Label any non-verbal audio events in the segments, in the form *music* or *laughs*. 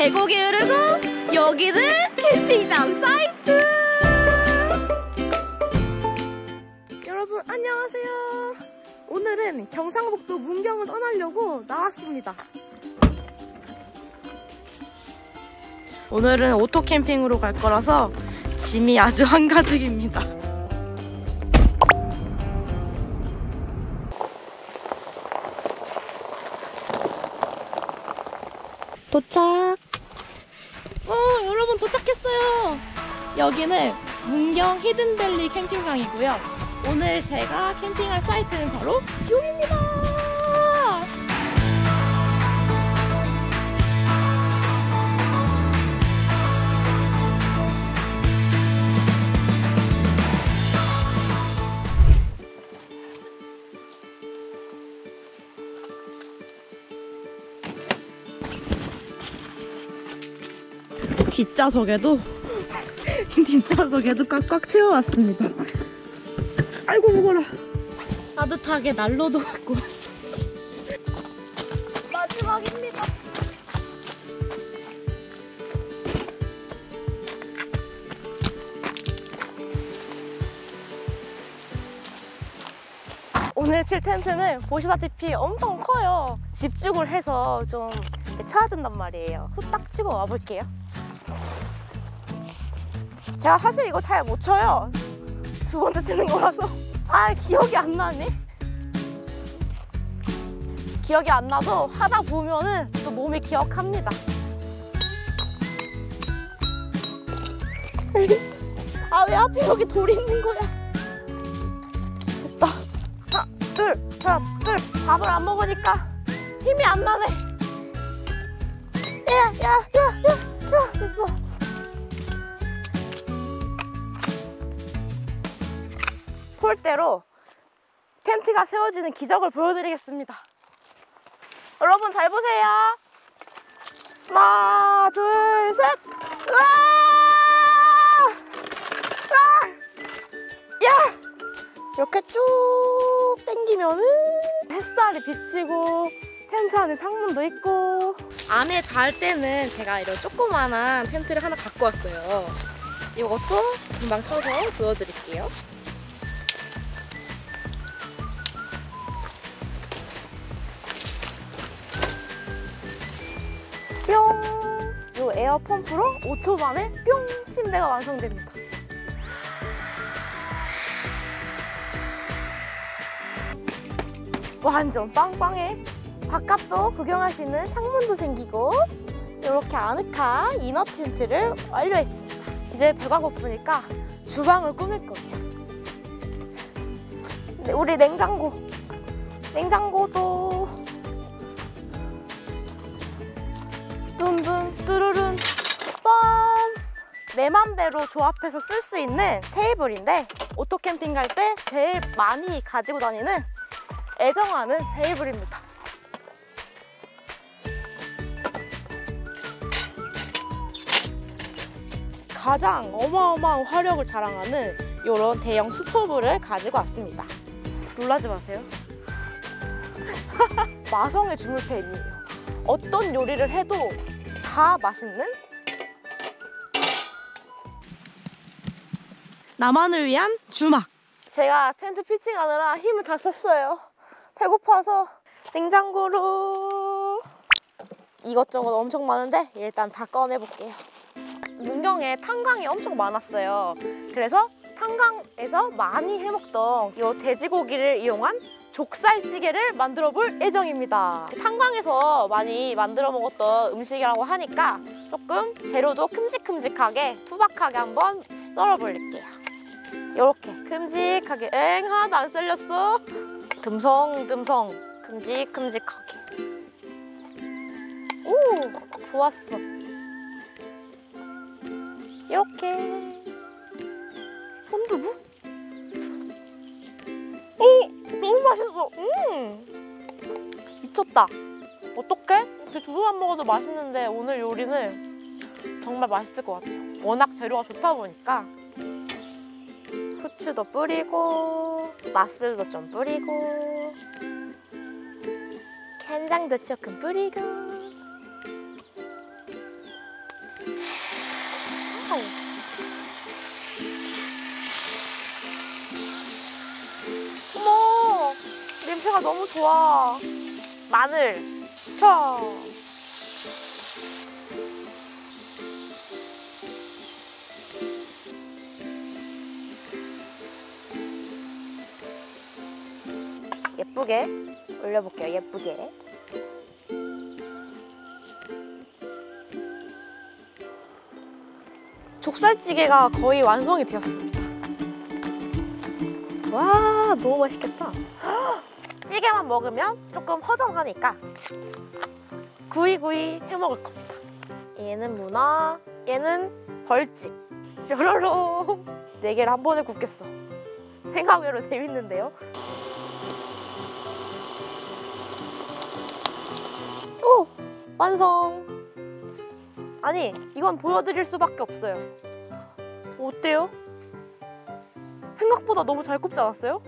계곡이 흐르고 여기는 캠핑장 사이트. 여러분 안녕하세요. 오늘은 경상북도 문경을 떠나려고 나왔습니다. 오늘은 오토 캠핑으로 갈 거라서 짐이 아주 *laughs* 한가득입니다 여기는 문경 히든밸리 캠핑장이고요. 오늘 제가 캠핑할 사이트는 바로 여기입니다. 뒷좌석에도 *laughs* 뒷좌석에도 꽉꽉 채워왔습니다. 아이고 무거라. 따뜻하게 난로도 갖고 왔어. 마지막입니다. 오늘 칠 텐트는 보시다시피 엄청 커요. 집중을 해서 좀 쳐야 된단 말이에요. 후딱 치고 와볼게요. 제가 사실 이거 잘 못 쳐요. 두 번째 치는 거라서. *laughs* 아, 기억이 안 나네. 기억이 안 나도 하다 보면은 또 몸이 기억합니다. *laughs* 아, 왜 하필 여기 돌이 있는 거야? 됐다. 하나, 둘, 하나, 둘. 밥을 안 먹으니까 힘이 안 나네. 야, 야, 야, 야, 야, 됐어. 폴대로 텐트가 세워지는 기적을 보여드리겠습니다. 여러분 잘 보세요. 하나, 둘, 셋. 으아! 아! 야! 이렇게 쭉 당기면은 햇살이 비치고 텐트 안에 창문도 있고 안에 잘 때는 제가 이런 조그만한 텐트를 하나 갖고 왔어요. 이것도 금방 쳐서 보여드릴게요. 이 에어 펌프로 5초 만에 뿅! 침대가 완성됩니다. 완전 빵빵해. 바깥도 구경할 수 있는 창문도 생기고 이렇게 아늑한 이너 텐트를 완료했습니다. 이제 배가 고프니까 주방을 꾸밀 거예요. 네, 우리 냉장고. 냉장고도 둥둥 뚜루룬 뻔! 내 맘대로 조합해서 쓸 수 있는 테이블인데 오토 캠핑 갈 때 제일 많이 가지고 다니는 애정하는 테이블입니다. 가장 어마어마한 화력을 자랑하는 이런 대형 스토브를 가지고 왔습니다. 놀라지 마세요. *laughs* 마성의 주물팬이에요. 어떤 요리를 해도 다 맛있는? 나만을 위한 주막. 제가 텐트 피칭하느라 힘을 다 썼어요. 배고파서. 냉장고로. 이것저것 엄청 많은데 일단 다 꺼내볼게요. 문경에 탄광이 엄청 많았어요. 그래서 탄광에서 많이 해먹던 이 돼지고기를 이용한 족살찌개를 만들어 볼 예정입니다. 탄광에서 많이 만들어 먹었던 음식이라고 하니까 조금 재료도 큼직큼직하게 투박하게 한번 썰어 볼게요. 이렇게 큼직하게 엥 하나도 안 썰렸어. 듬성듬성 큼직큼직하게. 오 좋았어. 이렇게 맛있다. 어떡해? 제 두부 안 먹어도 맛있는데 오늘 요리는 정말 맛있을 것 같아요. 워낙 재료가 좋다 보니까. 후추도 뿌리고 맛술도 좀 뿌리고 캔장도 조금 뿌리고. 어머 냄새가 너무 좋아. 마늘. 쳐. 예쁘게 올려볼게요. 예쁘게. 족살찌개가 거의 완성이 되었습니다. 와, 너무 맛있겠다. 찌개만 먹으면 조금 허전하니까 구이구이 해 먹을 겁니다. 얘는 문어, 얘는 벌집. 뾰로롱. 네 개를 한 번에 굽겠어. 생각외로 재밌는데요. 오! 완성! 아니, 이건 보여드릴 수밖에 없어요. 어때요? 생각보다 너무 잘 굽지 않았어요?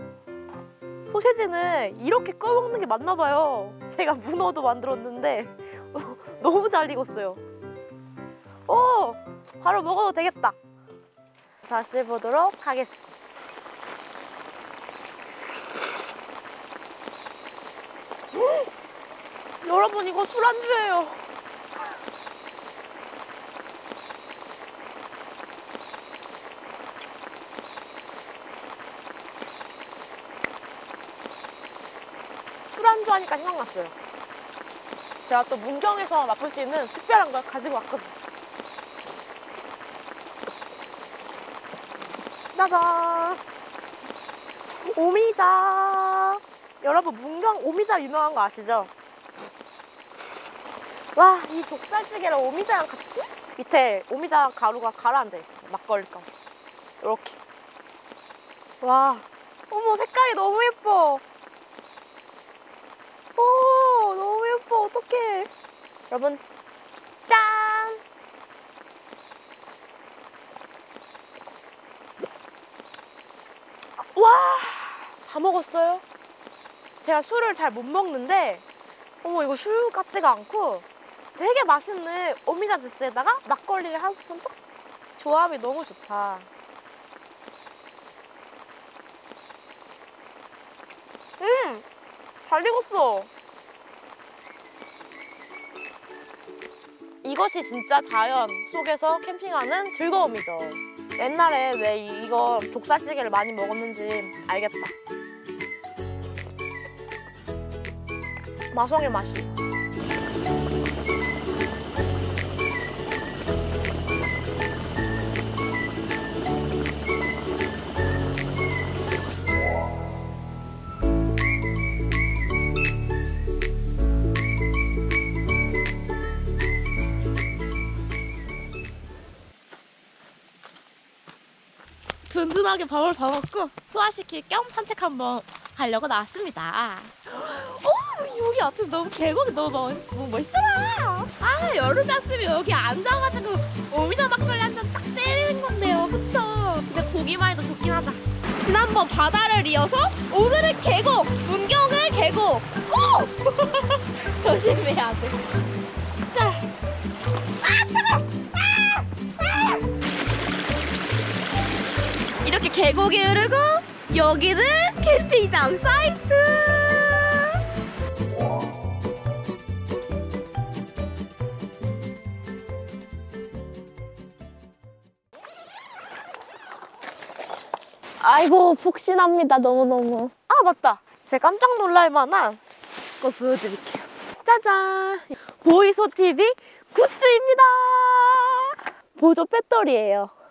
소세지는 이렇게 꺼먹는 게 맞나 봐요. 제가 문어도 만들었는데 *laughs* 너무 잘 익었어요. 오! 바로 먹어도 되겠다. 다시 보도록 하겠습니다. 음! *gasps* 여러분 이거 술안주예요. 술안주 하니까 생각났어요. 제가 또 문경에서 맛볼 수 있는 특별한 걸 가지고 왔거든요. 짜잔! 오미자! 여러분, 문경 오미자 유명한 거 아시죠? 와, 이 족살찌개랑 오미자랑 같이? 밑에 오미자 가루가 가라앉아 있어요. 막걸리 가루. 이렇게. 와, 어머, 색깔이 너무 예뻐. 오, 너무 예뻐. 어떡해. 여러분, 짠! 와, 다 먹었어요. 제가 술을 잘 못 먹는데, 어머, 이거 술 같지가 않고 되게 맛있는 오미자 주스에다가 막걸리를 한 스푼 톡! 조합이 너무 좋다. 음! 잘 익었어. 이것이 진짜 자연 속에서 캠핑하는 즐거움이죠. 옛날에 왜 이- 이거 족살찌개를 많이 먹었는지 알겠다. 마성의 맛이. 든든하게 밥을 다 먹고 소화시킬 겸 산책 한번 가려고 나왔습니다. 어, 여기 앞에 너무 계곡이 너무 멋있잖아. 아, 여름 왔으면 여기 앉아가지고 오미자 막걸리 한 잔 딱 때리는 건데요. 그쵸? 근데 보기만 해도 좋긴 하다. 지난번 바다를 이어서 오늘은 계곡! 문경은 계곡! 오! *laughs* 조심해야 돼. 자. 아, 차가워! 아! 아! 이렇게 계곡이 흐르고 여기는 캠핑장 사이트. 아이고 푹신합니다 너무너무. 아 맞다. 제가 깜짝 놀랄 만한 거 보여드릴게요. 짜잔! 보이소 TV 굿즈입니다! 보조 배터리예요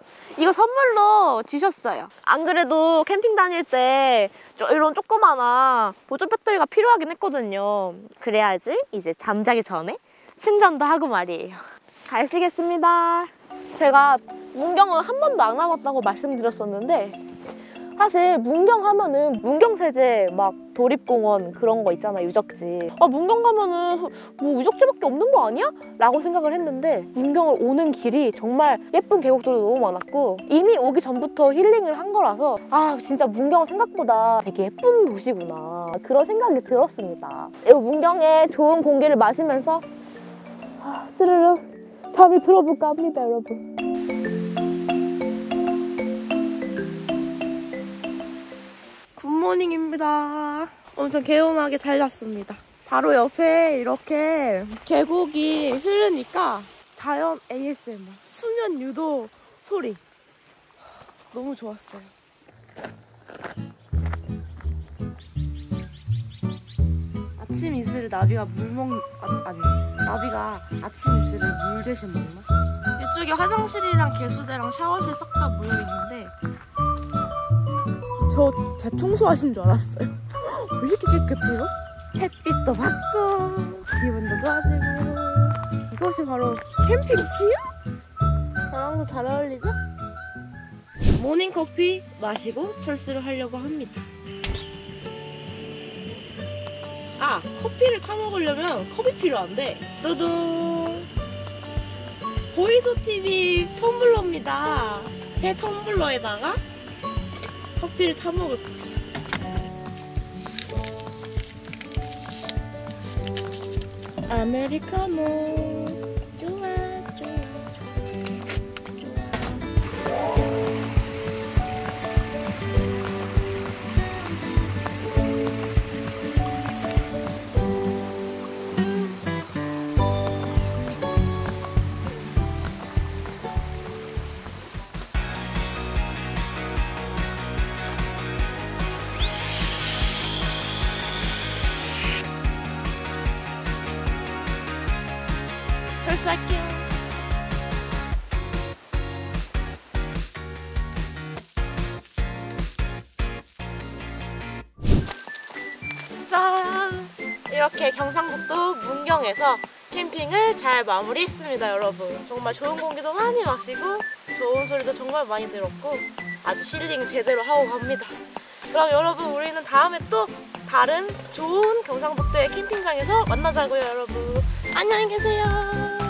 이거 선물로 주셨어요. 안 그래도 캠핑 다닐 때 이런 조그마한 보조 배터리가 필요하긴 했거든요. 그래야지 이제 잠자기 전에 충전도 하고 말이에요. 잘 쓰겠습니다. 제가 문경은 한 번도 안 와봤다고 말씀드렸었는데 사실 문경 하면은 문경세제 막 도립공원 그런 거 있잖아 유적지. 아 문경 가면은 뭐 유적지밖에 없는 거 아니야? 라고 생각을 했는데 문경을 오는 길이 정말 예쁜 계곡들도 너무 많았고 이미 오기 전부터 힐링을 한 거라서 아 진짜 문경은 생각보다 되게 예쁜 도시구나. 그런 생각이 들었습니다. 이 문경의 좋은 공기를 마시면서 아, 스르륵 잠이 들어볼까 합니다 여러분 Good morning입니다. 엄청 개운하게 잘 잤습니다. 바로 옆에 이렇게 계곡이 흐르니까 자연 ASMR, 수면 유도 소리. 너무 좋았어요. 아침 이슬을 나비가 물 먹, 아, 아니, 나비가 아침 이슬을 물 대신 먹나? 이쪽에 화장실이랑 개수대랑 샤워실 싹 다 모여 있는데 저 대청소하신 줄 알았어요. *laughs* 왜 이렇게 깨끗해요? 햇빛도 받고 기분도 좋아지고 이것이 바로 캠핑 치유? 저랑도 잘 어울리죠? 모닝커피 마시고 철수를 하려고 합니다. 아 커피를 타 먹으려면 컵이 필요한데 뚜둥 보이소 TV 텀블러입니다. 새 텀블러에다가 커피를 타 먹을 거예요. 아메리카노 문경에서 캠핑을 잘 마무리했습니다, 여러분. 정말 좋은 공기도 많이 마시고 좋은 소리도 정말 많이 들었고 아주 힐링 제대로 하고 갑니다. 그럼 여러분 우리는 다음에 또 다른 좋은 경상북도의 캠핑장에서 만나자고요, 여러분. 안녕히 계세요.